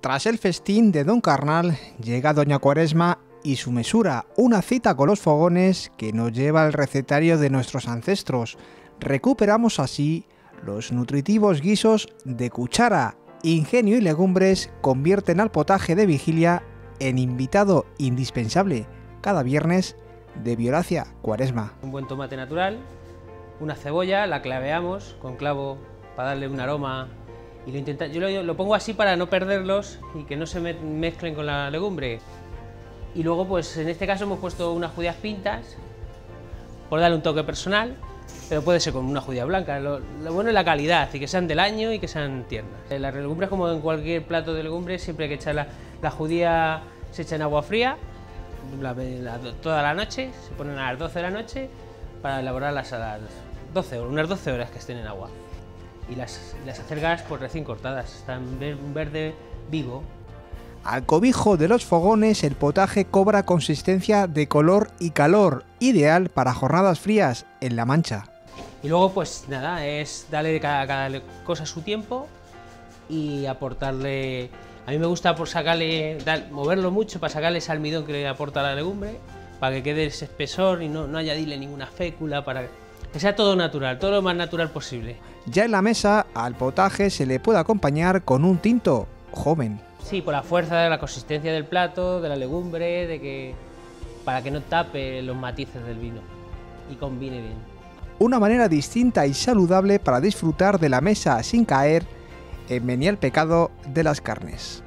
Tras el festín de Don Carnal, llega Doña Cuaresma y su mesura, una cita con los fogones que nos lleva al recetario de nuestros ancestros. Recuperamos así los nutritivos guisos de cuchara. Ingenio y legumbres convierten al potaje de vigilia en invitado indispensable cada viernes de Violacia Cuaresma. Un buen tomate natural, una cebolla, la claveamos con clavo para darle un aroma y lo intenta, yo lo, pongo así para no perderlos y que no se mezclen con la legumbre. Y luego, pues en este caso hemos puesto unas judías pintas por darle un toque personal, pero puede ser con una judía blanca. Lo, bueno es la calidad y que sean del año y que sean tiernas. Las legumbres, como en cualquier plato de legumbres, siempre hay que echar la, judía, se echa en agua fría toda la noche, se ponen a las 12 de la noche para elaborarlas a las 12 unas 12 horas que estén en agua y las, las acergas pues recién cortadas, están verde vivo. Al cobijo de los fogones el potaje cobra consistencia de color y calor, ideal para jornadas frías en La Mancha. Y luego pues nada, es darle cada, cada cosa su tiempo y aportarle... A mí me gusta por sacarle, moverlo mucho para sacarle ese almidón que le aporta la legumbre, para que quede ese espesor y no, no añadirle ninguna fécula, para que sea todo natural, todo lo más natural posible. Ya en la mesa, al potaje se le puede acompañar con un tinto joven. Sí, por la fuerza de la consistencia del plato, de la legumbre, de que para que no tape los matices del vino y combine bien. Una manera distinta y saludable para disfrutar de la mesa sin caer en venir el pecado de las carnes.